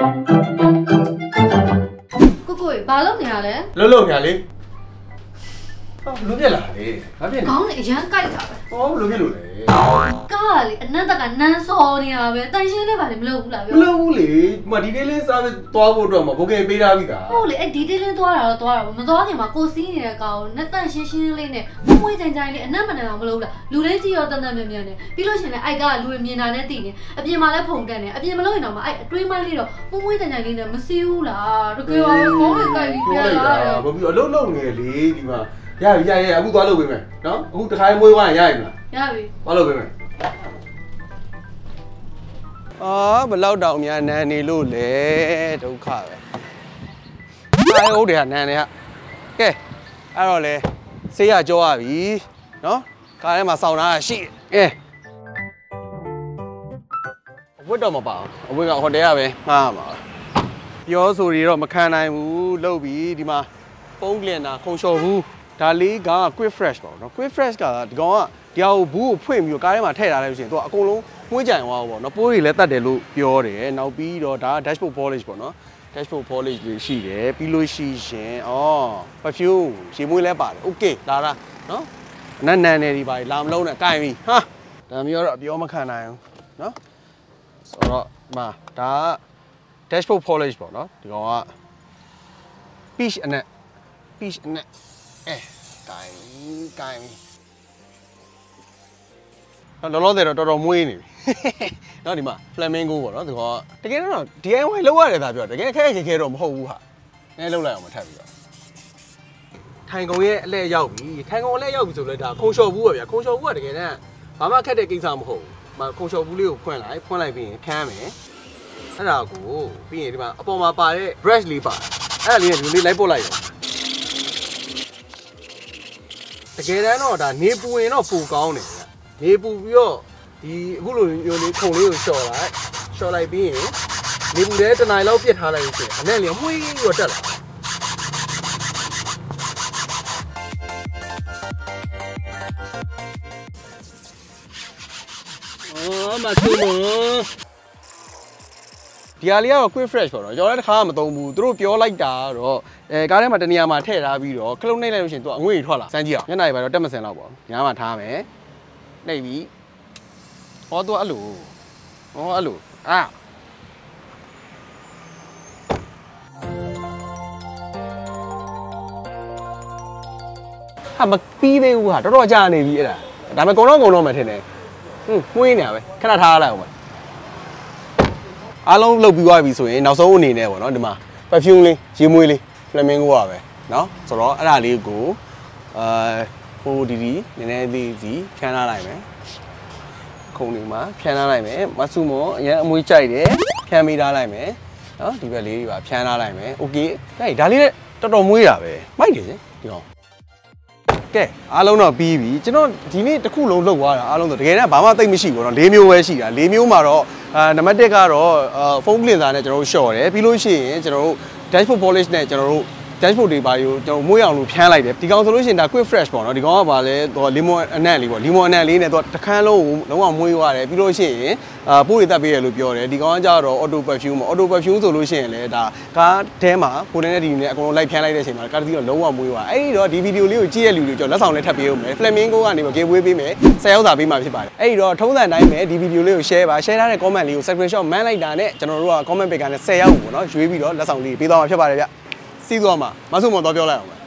ကိုကိုဘာလုပ်နေရလဲလှုပ်လှုပ်ညာလေး ဟာလူပြက်လာလေဘာဖြစ်လဲခေါင်းနဲ့အရန်ကြိုက်တာပဲဟောလူပြက်လို့လေကားကလေအနက်တက်ကနန်းစော်နေတာပဲတန်ရှင်းလေးပါလေမလုပ်ဘူးလားမပြောလုပ်ဘူးလေဒီမှာဒီနေ့လေးစားပြီးသွားဖို့အတွက်မှာဘုကင်ပေးထားပြီသားဟုတ်လေအဲ့ဒီတေးလေးသွားတာတော့သွားတာပေါ့မသွားခင်မှာကိုစီးနေတဲ့ကောင်ကိုနဲ့တန့်ရှင်းရှင်းလေးနဲ့မွမွေးကြိုင်ကြိုင်လေးအနက်မနက်အောင်မလုပ်ဘူးလားလူလေးကြည့်ရောတန်တန်မြင်မြင်နဲ့ပြီးလို့ရှရင်လည်းအိုက်ကလူတွေမြင်တာနဲ့တည်နေအပြင်မှာလည်းဖုန်တက်နေအပြင်မလို့ရင်တော့မှအဲ့အတွင်းမိုင်းလေးတော့မွမွေးကြိုင်ကြိုင်လေးနဲ့မစီးဘူးလားတကယ်ပါပဲခေါင်းလေးကြိုက်ပြီးပြန်လာတယ်ဘာပြီးအလုပ်လုပ်နေလေဒီမှာ ရပြီရရအခုသွားလုပ်ပေးမယ်နော်အခုတခါမွေးသွားရင်ရပြီမလားရပြီသွားလုပ်ပေးမယ်အာဘလောက်တောင်များနန်းနေလို့လေဒုက္ခပဲအဲဟုတ်တယ်ဟာနန်းနေဟာကဲအဲ့တော့လေဆေးရကြောရပြီနော်ကားထဲမှာစောင်းထားတာရှိတယ်ကဲအဝတ်တော့မပါဘူးအဝတ်ကဟိုတယ်ကပဲငှားမှာပြောဆိုတွေတော့မခံနိုင်ဘူးလုတ်ပြီဒီမှာပုံးကလင်တာခုံလျှော်ဘူး ဒါလေးက quick fresh ပေါ့နော် quick fresh ကဒီကောင်ကဒီဟာကိုဘူးကိုဖွင့်ပြီးတော့ကားထဲမှာထည့်ထားလိုက်လို့ရှိရင်သူကအကုန်လုံးမွှေးကြိုင်သွားပေါ့နော်ပိုးတွေလည်းတတ်တယ်လို့ပြောတယ်နောက်ပြီးတော့ဒါ dashboard polish ပေါ့နော် dashboard polish တွေရှိတယ်ပြီးလို့ရှိရင်ဩ perfume ရေမွေးလည်းပါတယ် okay လာတာနော်အနက်နန်နေဒီပါလာမလုံးနဲ့တိုင်ပြီဟာဒါမျိုးတော့အပြောမခံနိုင်ဘူးနော်ဆိုတော့ဒီမှာဒါက dashboard polish ပေါ့နော်ဒီကောင်က peach အနက် peach အနက် အဲတိုင်တိုင်လောလောဆယ်တော့တော်တော်မွေးနေပြီနော်ဒီမှာ flamingo ပေါ့နော်ဒီကောင်ကတကယ်တော့ DIY လောက်ရတယ်ဒါပြောတကယ်ခက်ခက်ခဲခဲတော့မဟုတ်ဘူးဟာနည်းလောက်လိုက်အောင်မထပ်ပြီးတော့ထိုင်ကုံရဲ့အလဲရောက်ပြီထိုင်ကုံအလဲရောက်ပြီဆိုလဲဒါခုံလျှော်ဘူးပဲဗျာခုံလျှော်ဘူးကတကယ်တမ်းဘာမှခက်တဲ့ကိစ္စမဟုတ်ဘူးမခုံလျှော်ဘူးလေးကိုဖွင့်လိုက်ဖွင့်လိုက်ပြီးရင်ဖြန်းမယ်အဲ့ဒါကိုပြီးရင်ဒီမှာအပေါ်မှာပါတဲ့ brush လေးပါအဲ့ဒါလေးကဒီလိုလေးလိုက်ပို့လိုက်ရော ကယ်တမ်းတော့ဒါနေပူရင်တော့ပူကောင်းတယ်ဗျာနေပူပြီးတော့ဒီအခုလိုမျိုးလေးခုံလေးကိုလျှော်လိုက်လျှော်လိုက်ပြီးရင်နေပူတဲ့တစ်နိုင်လောက်ပြစ်ထားလိုက်လို့ရှိရင်အနဲ့လေးမွှေးပြီးတော့တက်လာအော်မဆူမ ဒီဟာလေးကတော့ quick fresh ပေါ့နော်ကျွန်တော်လည်းတစ်ခါမှမသုံးဘူးသူတို့ပြောလိုက်တာတော့အဲကားထဲမှာတနေရာမှာထည့်ထားပြီးတော့ခလုတ်နှိပ်လိုက်လို့ရှိရင်သူကအငွေ့ထွက်လာစမ်းကြည့်အောင်ညနေပိုင်းတော့တက်မစင်တော့ပေါ့ညမှာထားမယ်နှိပ်ပြီးဟောသူကအဲ့လိုဟောအဲ့လိုအာဟာမပြီးသေးဘူးဟာတော်တော်ကြာနေပြီအဲ့ဒါဒါပေမဲ့ကုံတော့ကုံတော့မယ်ထင်တယ်ဟွန်းမွေးနေရပဲခဏထားလိုက်အောင်ပဲ အားလုံးလုတ်ပြီးသွားပြီဆိုရင်နောက်ဆုံးအနေနဲ့ပေါ့နော်ဒီမှာ perfume လေးရေမွေးလေး flamingo ပါပဲเนาะဆိုတော့အဲ့ဒါလေးကိုအာဟိုဒီဒီနည်းနည်းလေးစီဖြန်းထားလိုက်မယ်ခုံတွေမှာဖြန်းထားလိုက်မယ်မဆုမောအရင်အမွေးကြိုက်တယ်ဖြန်းမိထားလိုက်မယ်เนาะဒီဘက်လေးတွေပါဖြန်းထားလိုက်မယ်โอเคဒါဒါလေးလည်းတော်တော်မွေးတာပဲမိုက်တယ်ရှင်ဒီကောင် ကဲအားလုံးတော့ပြီးပြီကျွန်တော်ဒီနေ့တစ်ခုလုံးလောက်သွားတာအားလုံးဆိုတကယ်တော့ဘာမှသိမ့်မရှိဘူးเนาะ၄မျိုးပဲရှိတာ၄မျိုးမှာတော့ အာနံပါတ်1ကတော့အာဖုန်းကလင်စာနဲ့ကျွန်တော်တို့ရှော့တယ်ပြီးလို့ရှိရင်ကျွန်တော်တို့ dashboard polish နဲ့ကျွန်တော်တို့ dashboard တွေပါယူကျွန်တော်မွေးအောင်လို့ဖြန်းလိုက်တယ်ဒီကောင်ဆိုလို့ရှိရင်ဒါ quick fresh ပေါ့နော်ဒီကောင်ကပါလဲသူ lemon အနံ့လေးပေါ့ lemon အနံ့လေးနဲ့သူတခန်းလုံးကိုလုံးဝမွေးသွားတယ်ပြီးလို့ရှိရင်အာပိုးတွေတက်ပေးရလို့ပြောတယ်ဒီကောင်ကကြတော့ auto perfume ပေါ့ auto perfume ဆိုလို့ရှိရင်လည်းဒါကားထဲမှာကိုယ်နဲ့ဒီနဲ့အကုန်လုံးလိုက်ဖြန်းလိုက်တဲ့အချိန်မှာကားတစ်စီးတော့လုံးဝမွေးသွားအဲ့ဒီတော့ဒီဗီဒီယိုလေးကိုကြည့်ရလူတွေကြောင့်လက်ဆောင်လေးထပ်ပေးဦးမယ် flamingo ကနေမ giveaway ပေးမယ်10ရောက်စာပေးမှာဖြစ်ပါတယ်အဲ့ဒီတော့ထုံးစံတိုင်းပဲဒီဗီဒီယိုလေးကို share ပါ share ထားတဲ့ comment လေးကို screenshot မှန်းလိုက်တာနဲ့ကျွန်တော်တို့က comment page ကနေ10ရောက်ပေါ့နော်ရွေးပြီးတော့လက်ဆောင်လေးပေးသွားမှာဖြစ်ပါတယ်ဗျ စီးသွားမှာမဆုမွန်တော့ပြောလိုက်အောင်